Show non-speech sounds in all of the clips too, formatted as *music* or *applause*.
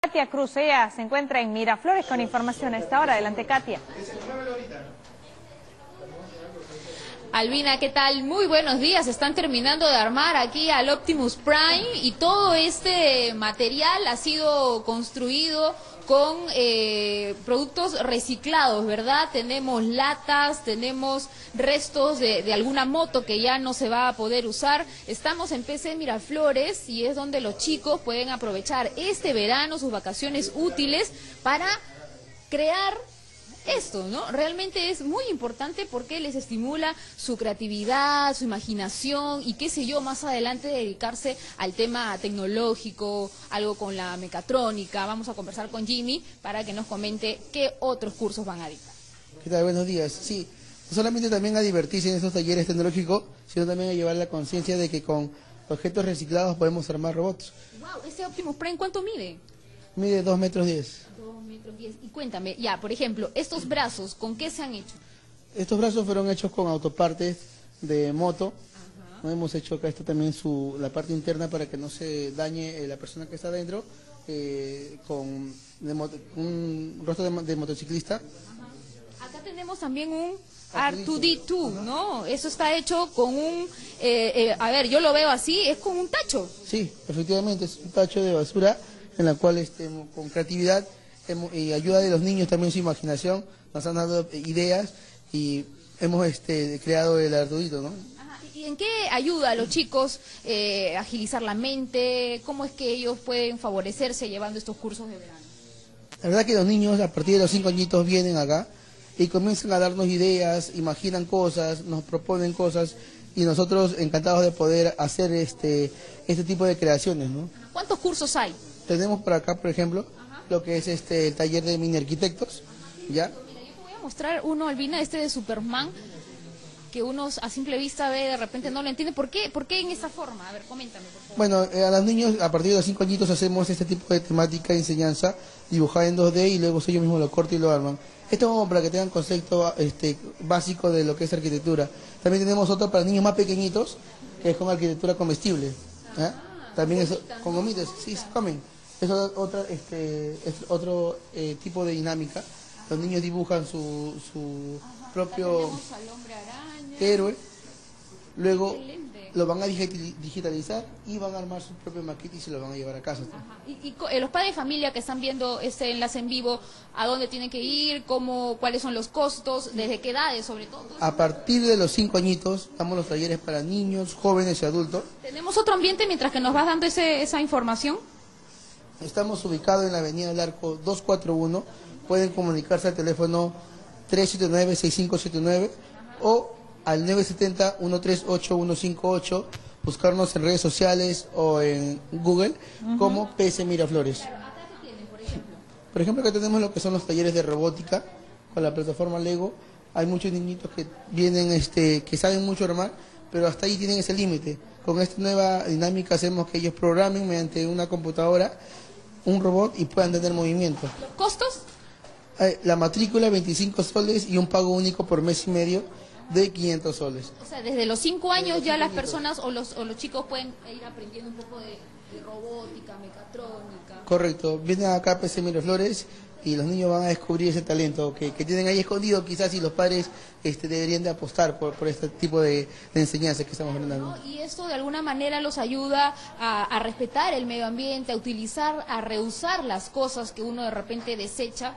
Katia Cruz, ella se encuentra en Miraflores con información a esta hora. Adelante, Katia. Albina, ¿qué tal? Muy buenos días. Están terminando de armar aquí al Optimus Prime y todo este material ha sido construido con eh, productos reciclados, ¿verdad? Tenemos latas, tenemos restos de, alguna moto que ya no se va a poder usar. Estamos en PC Miraflores y es donde los chicos pueden aprovechar este verano sus vacaciones útiles para crear esto, ¿no? Realmente es muy importante porque les estimula su creatividad, su imaginación y qué sé yo, más adelante dedicarse al tema tecnológico, algo con la mecatrónica. Vamos a conversar con Jimmy para que nos comente qué otros cursos van a dictar. ¿Qué tal? Buenos días. Sí, no solamente también a divertirse en estos talleres tecnológicos, sino también a llevar la conciencia de que con objetos reciclados podemos armar robots. Wow, ese Optimus Prime, ¿cuánto mide? Mide 2 metros 10. 2 metros 10. Y cuéntame, ya, por ejemplo, estos brazos, ¿con qué se han hecho? Estos brazos fueron hechos con autopartes de moto. ¿no? Hemos hecho acá esto también su, la parte interna para que no se dañe eh, la persona que está adentro eh, con de, un rostro de, de motociclista. Ajá. Acá tenemos también un R2D2, ¿no? Eso está hecho con un, eh, eh, a ver, yo lo veo así, es con un tacho. Sí, efectivamente, es un tacho de basura en la cual este, con creatividad y ayuda de los niños también su imaginación nos han dado ideas y hemos este, creado el Artudito, ¿no? Ajá. ¿Y en qué ayuda a los chicos eh, agilizar la mente? ¿Cómo es que ellos pueden favorecerse llevando estos cursos de verano? La verdad que los niños a partir de los cinco añitos vienen acá y comienzan a darnos ideas, imaginan cosas, nos proponen cosas y nosotros encantados de poder hacer este, este tipo de creaciones, ¿no? ¿Cuántos cursos hay? Tenemos por acá, por ejemplo, Ajá. lo que es este el taller de mini arquitectos, ¿ya? Mira, yo te voy a mostrar uno, Albina, este de Superman, que uno a simple vista ve, de repente no lo entiende. ¿Por qué, ¿Por qué en esa forma? A ver, coméntame, por favor. Bueno, eh, a los niños, a partir de los cinco añitos, hacemos este tipo de temática de enseñanza, dibujada en 2D y luego ellos mismos lo cortan y lo arman. Esto es como para que tengan concepto este, básico de lo que es arquitectura. También tenemos otro para niños más pequeñitos, que es con arquitectura comestible. ¿eh? También es con gomitas, sí, se comen. Es otra, este, es otro eh, tipo de dinámica. Los niños dibujan su, su Ajá, propio héroe, luego lo van a digitalizar y van a armar su propio maquete y se lo van a llevar a casa. Y, y, eh, los padres de familia que están viendo este enlace en vivo, ¿a dónde tienen que ir? ¿Cómo, ¿Cuáles son los costos? ¿Desde qué edades sobre todo? A partir de los cinco añitos damos los talleres para niños, jóvenes y adultos. ¿Tenemos otro ambiente mientras que nos vas dando ese, esa información? Estamos ubicados en la avenida del Arco 241. Pueden comunicarse al teléfono 379-6579 o al 970-138-158, buscarnos en redes sociales o en Google como PS Miraflores. Por ejemplo, acá tenemos lo que son los talleres de robótica con la plataforma Lego. Hay muchos niñitos que vienen, este, que saben mucho armar, pero hasta ahí tienen ese límite. Con esta nueva dinámica hacemos que ellos programen mediante una computadora un robot y puedan tener movimiento. ¿Los costos? La matrícula 25 soles y un pago único por mes y medio de 500 soles. O sea, desde los 5 años ya las personas o los, o los chicos pueden ir aprendiendo un poco de, de robótica, mecatrónica. Correcto. Vienen acá a PC Miraflores y los niños van a descubrir ese talento que, que tienen ahí escondido quizás y los padres este, deberían de apostar por, por este tipo de, de enseñanzas que estamos brindando. ¿No? Y esto de alguna manera los ayuda a, a, respetar el medio ambiente, a utilizar, a reusar las cosas que uno de repente desecha.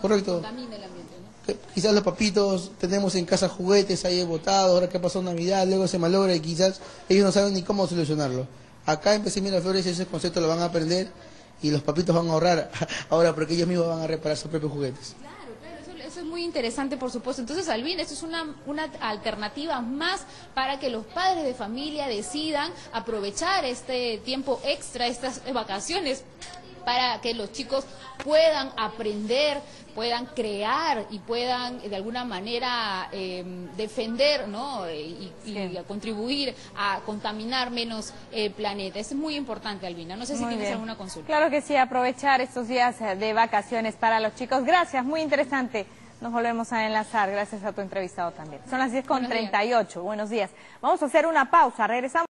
Correcto. Contamina el ambiente, ¿no? Quizás los papitos, tenemos en casa juguetes ahí botados, ahora que pasó Navidad, luego se malogra y quizás ellos no saben ni cómo solucionarlo. Acá en PC Miraflores ese concepto lo van a aprender y los papitos van a ahorrar *laughs* ahora porque ellos mismos van a reparar sus propios juguetes. Claro, eso, eso es muy interesante por supuesto. Entonces, Alvin, esto es una, una alternativa más para que los padres de familia decidan aprovechar este tiempo extra, estas vacaciones para que los chicos puedan aprender, puedan crear y puedan de alguna manera eh, defender ¿no? y, y sí. a contribuir a contaminar menos el planeta. Eso es muy importante, Albina. No sé si muy tienes bien. alguna consulta. Claro que sí, aprovechar estos días de vacaciones para los chicos. Gracias, muy interesante. Nos volvemos a enlazar gracias a tu entrevistado también. Son las 10 con Buenos 38. Días. Buenos días. Vamos a hacer una pausa. Regresamos.